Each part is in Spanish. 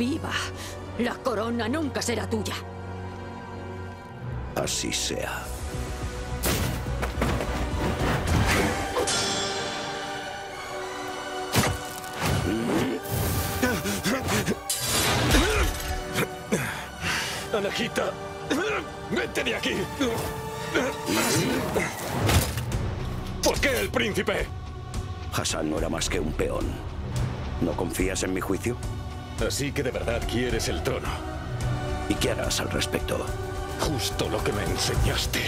viva. La corona nunca será tuya. Así sea. Anahita, vete de aquí. ¿Por qué el príncipe? Hassan no era más que un peón. ¿No confías en mi juicio? Así que de verdad quieres el trono. ¿Y qué harás al respecto? Justo lo que me enseñaste.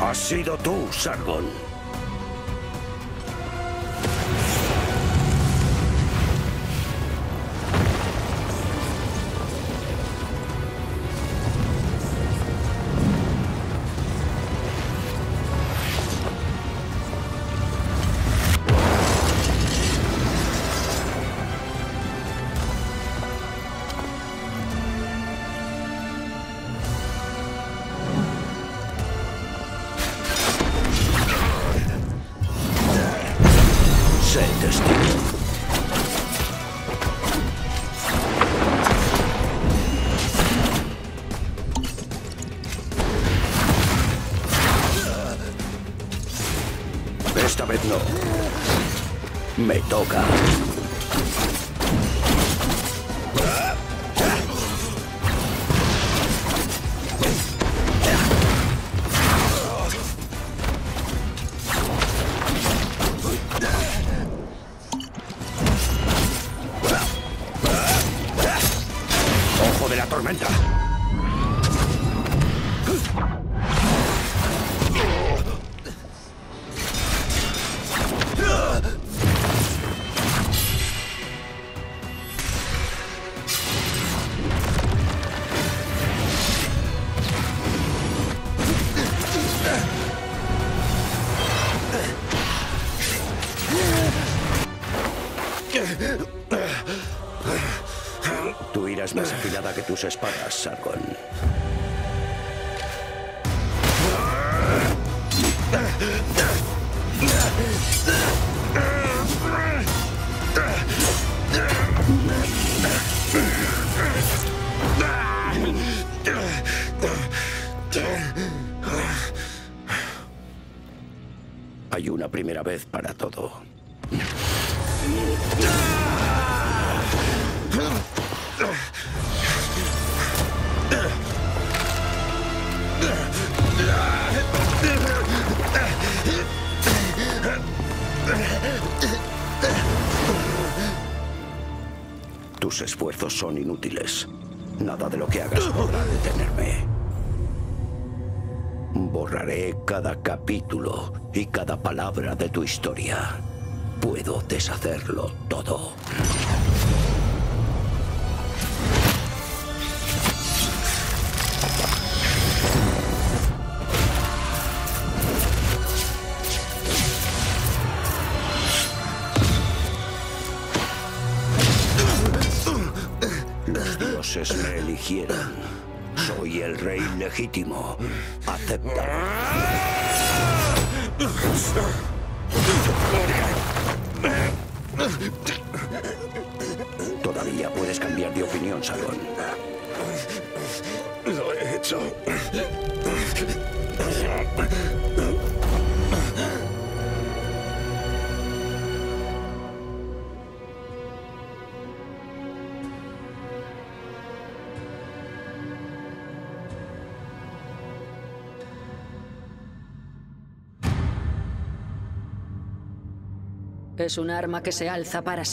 Has sido tú, Sargon. Sé. Esta vez no. Me toca. Ojo de la tormenta. Tu ira más afilada que tus espadas, Sargon. Hay una primera vez para todo. Tus esfuerzos son inútiles. Nada de lo que hagas podrá detenerme. Borraré cada capítulo y cada palabra de tu historia. Puedo deshacerlo todo. Me eligieron. Soy el rey legítimo. Acepta. Todavía puedes cambiar de opinión, Salón. Lo he hecho. Es un arma que se alza para ser